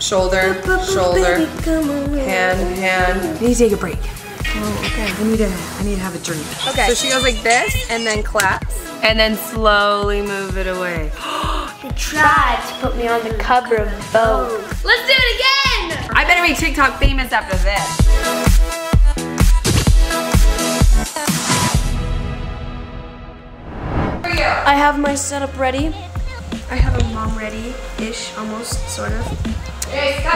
shoulder, shoulder, hand, hand. I need to take a break. Oh, okay. I need to, I need to have a drink. Okay. So she goes like this and then claps and then slowly move it away. They tried to put me on the cover of Vogue. Let's do it again! I better make TikTok famous after this. I have my setup ready. I have a mom ready-ish, almost, sort of.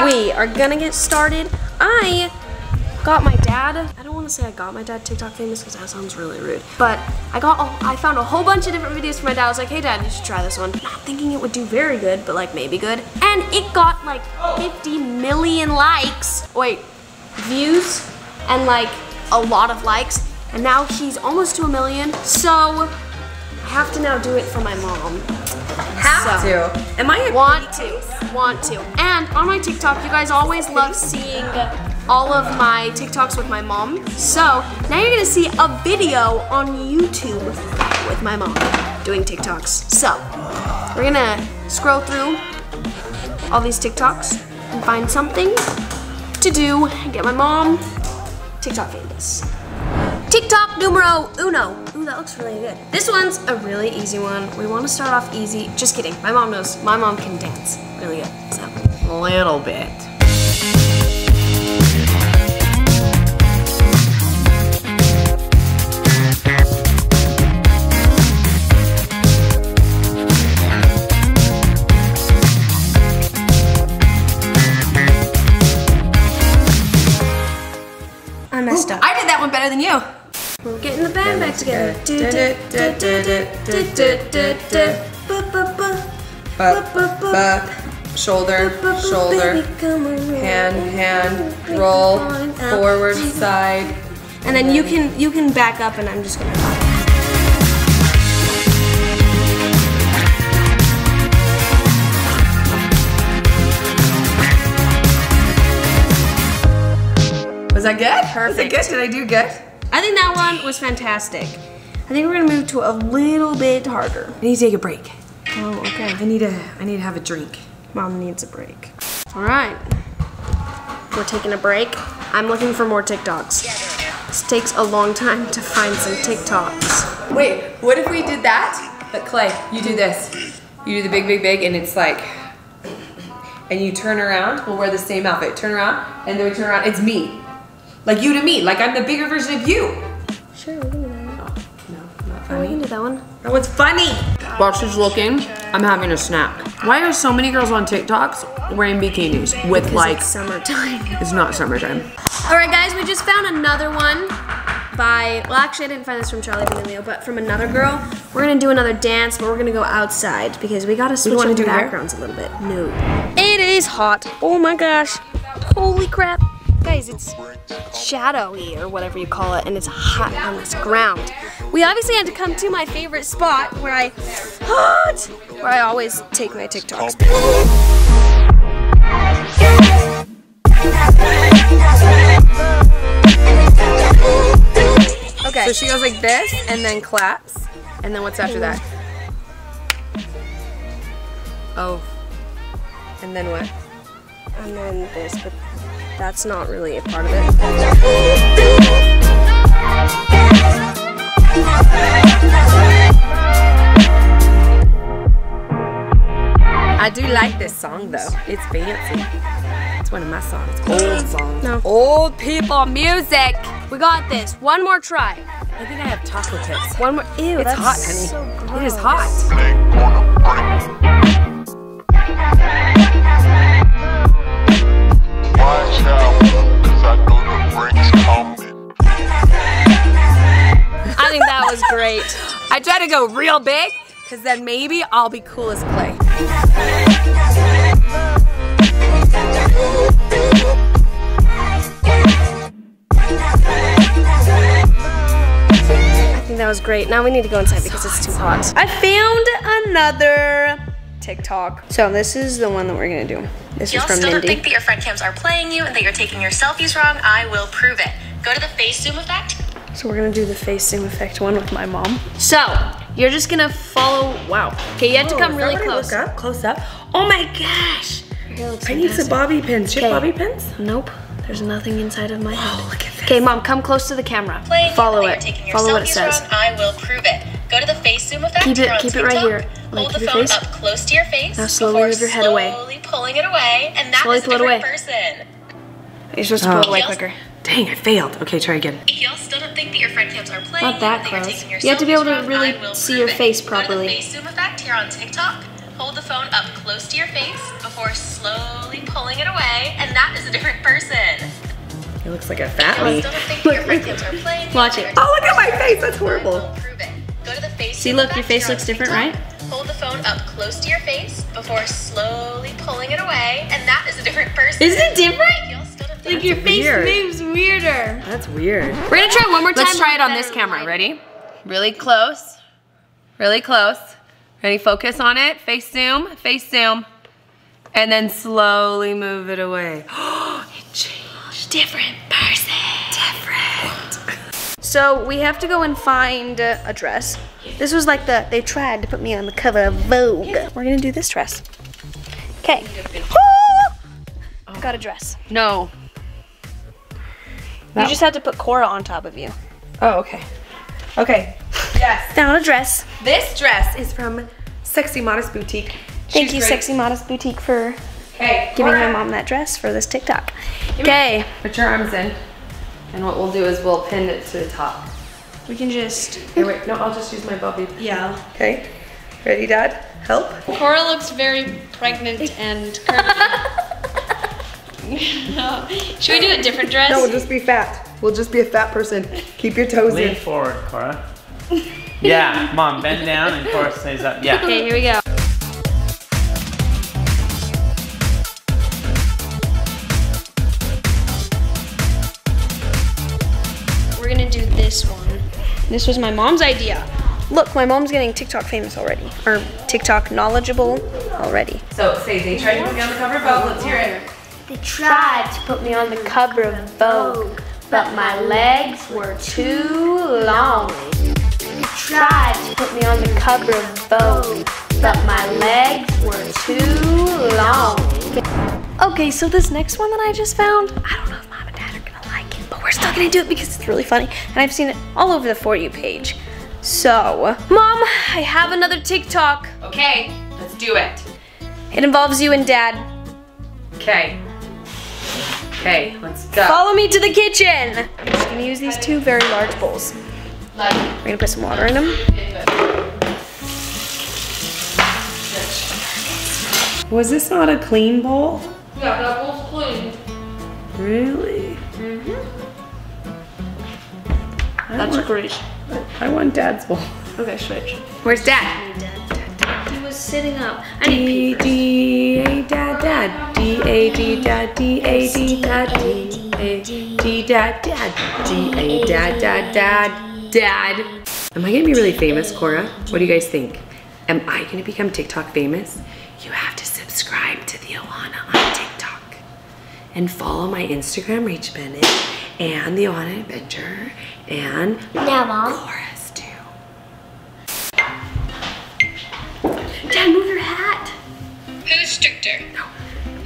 We are gonna get started. I got my dad. I don't want to say I got my dad TikTok famous because that sounds really rude. But I got, a, I found a whole bunch of different videos for my dad. I was like, hey dad, you should try this one. Not thinking it would do very good, but like maybe good. And it got like 50 million likes. Wait, views and like a lot of likes. And now he's almost to a million. So I have to now do it for my mom. Have So- to. Am I a Want to, want to. And on my TikTok, you guys always love seeing all of my TikToks with my mom. So now you're gonna see a video on YouTube with my mom doing TikToks. So we're gonna scroll through all these TikToks and find something to do and get my mom TikTok famous. TikTok numero uno. Ooh, that looks really good. This one's a really easy one. We want to start off easy. Just kidding. My mom knows. My mom can dance really good. So, A little bit. back together. Shoulder, shoulder. Hand, hand. Roll. Forward, side. And then you can you can back up and I'm just gonna rock. Was that good? Perfect. Was it good? Did I do good? I think that one was fantastic. I think we're gonna move to a little bit harder. I need to take a break. Oh, okay. I need to, I need to have a drink. Mom needs a break. All right. We're taking a break. I'm looking for more TikToks. This takes a long time to find some TikToks. Wait, what if we did that? But Clay, you do this. You do the big, big, big, and it's like, and you turn around. We'll wear the same outfit. Turn around, and then we turn around. It's me, like you to me. Like I'm the bigger version of you. Sure, we can do that. No, not Oh, we funny. can do that one. That was funny. While she's looking, I'm having a snack. Why are so many girls on TikToks wearing bikinis with Because like? it's summertime. It's not summertime. All right, guys, we just found another one by, well, actually, I didn't find this from Charli D'Amelio, but from another girl. We're gonna do another dance, but we're gonna go outside because we gotta switch wanna up the do hair? backgrounds a little bit. No. It is hot. Oh my gosh. Holy crap. Guys, it's shadowy or whatever you call it, and it's hot on this ground. We obviously had to come to my favorite spot where I, hot, where I always take my TikToks. Okay. So she goes like this, and then claps, and then what's after that? Oh. And then what? and then this, but that's not really a part of it. I do like this song though. It's fancy. It's one of my songs. Old songs. No. Old people music. We got this. One more try. I think I have taco tips. One more. Ew, It's that's hot, honey. so It is hot. Try to go real big, cause then maybe I'll be cool as clay. I think that was great. Now we need to go inside because it's too hot. I found another TikTok. So this is the one that we're gonna do. This is Y'all from still don't Mindy. think that your friend cams are playing you and that you're taking your selfies wrong? I will prove it. Go to the face zoom effect. So we're gonna do the face zoom effect one with my mom. So you're just gonna follow. Wow. Okay, you have to come really close. Look up, close up. Oh my gosh. hair looks I need some bobby pins. Do you have bobby pins? Nope. There's nothing inside of my head. look at this. Okay, mom, come close to the camera. Playing Follow it. Follow what it says. wrong, I will prove it. Go to the face zoom effect. Keep it- keep it right here. Like, Hold the phone face. up close to your face. Now slowly move your head away. Slowly pulling it away, and that Slowly is a different away. person. You're supposed to pull it oh. away quicker. Dang, I failed. Okay, try again. If y'all still don't think that your front cams are playing, Not that you, you're close. your You have to be able to really see your it. face Go properly. to the face zoom effect here on TikTok. Hold the phone up close to your face before slowly pulling it away, and that is a different person. It looks like a If fat y'all me. still don't think your front are playing, Watch it. Oh, look at my face. That's horrible. prove it. Go to the face See, zoom look, your effect face here on looks different, TikTok. right? Hold the phone up close to your face before slowly pulling it away, and that is a different person. Isn't it different? If y'all still don't think Like your face weird. moves weirder. That's weird. We're gonna try one more time. Let's try it on this camera. lighting. Ready? Really close. Really close. Ready? Focus on it. Face zoom. Face zoom. And then slowly move it away. it changed. Different person. Different. So we have to go and find a dress. This was like the they tried to put me on the cover of Vogue. We're gonna do this dress. Okay. I got a dress. No. You just have to put Cora on top of you. Oh, okay. Okay. Yes. Found a dress. This dress is from Sexy Modest Boutique. Thank She's you, great. Sexy Modest Boutique, for Okay. giving my mom that dress for this TikTok. Okay. Put your arms in. And what we'll do is we'll pin it to the top. We can just. Here, wait. No, I'll just use my bobby. pin. Yeah. Okay. Ready, Dad? Help? Cora looks very pregnant and curvy. Should we do a different dress? No, we'll just be fat. We'll just be a fat person. Keep your toes Lean in. forward, Cora. Yeah, mom, bend down and Cora stays up. Yeah. Okay, here we go. We're gonna do this one. This was my mom's idea. Look, my mom's getting TikTok famous already, or TikTok knowledgeable already. So say they tried to put me on the cover but Vogue. Let's hear it. They tried to put me on the cover of Vogue, but my legs were too long. They tried to put me on the cover of Vogue, but my legs were too long. Okay, so this next one that I just found, I don't know if mom and dad are gonna like it, but we're still gonna do it because it's really funny. And I've seen it all over the For You page. So, mom, I have another TikTok. Okay, let's do it. It involves you and dad. Okay. Okay, let's go. Follow me to the kitchen. I'm just gonna use these two very large bowls. We're gonna put some water in them. Was this not a clean bowl? Yeah, that bowl's clean. Really? Mm-hmm. That's great. I want Dad's bowl. Okay, switch. Where's Dad? Was sitting up. I need D A Dad Dad D A D Dad D A D Dad D A D Dad Dad D A Dad Dad Dad Dad. Am I gonna be really famous, Cora? What do you guys think? Am I gonna become TikTok famous? You have to subscribe to the Ohana on TikTok and follow my Instagram, Rach Bennett, and the Ohana Adventure, and Now, Mom. Cora's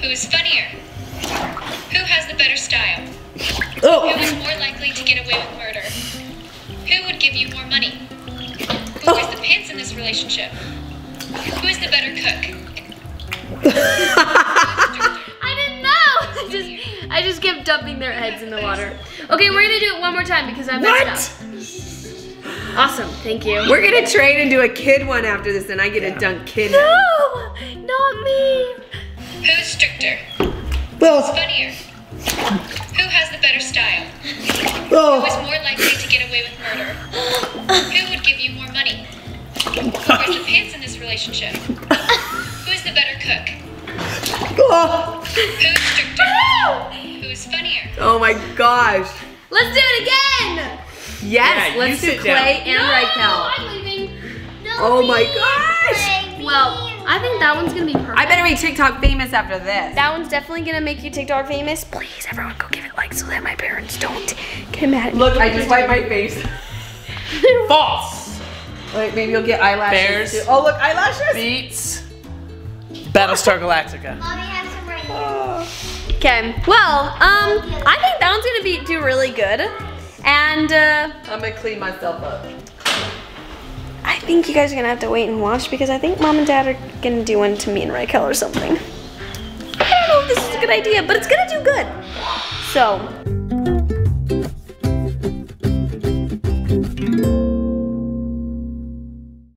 Who's funnier? Who has the better style? Oh. Who is more likely to get away with murder? Who would give you more money? Who wears the pants in this relationship? Who is the better cook? I didn't know. I just, I just kept dumping their heads in the water. Okay, we're gonna do it one more time because I messed up. Awesome, thank you. We're gonna trade and do a kid one after this, and I get a dunk kid. No, not me. Who's stricter? Oh, Funnier? Who has the better style? Who oh, is more likely to get away with murder? Who would give you more money? Who wears the pants in this relationship? Who is the better cook? oh. Who's stricter? Who's funnier? Oh my gosh. Let's do it again. Yes, Yeah, let's you do Clay down. and Raquel. I'm leaving. Oh my gosh. Well, I think that one's gonna be perfect. I better be TikTok famous after this. that one's definitely gonna make you TikTok famous. Please, everyone, go give it a like so that my parents don't get mad at me. Look, I just wiped my face. False. Wait, maybe you'll get eyelashes. Bears. too. Oh, look, eyelashes. Beats. Battlestar Galactica. Mommy has some right Okay, well, um, I think that one's gonna be do really good. And uh, I'm gonna clean myself up. I think you guys are gonna have to wait and watch because I think mom and dad are gonna do one to me and Raquel or something. I don't know if this is a good idea, but it's gonna do good. So,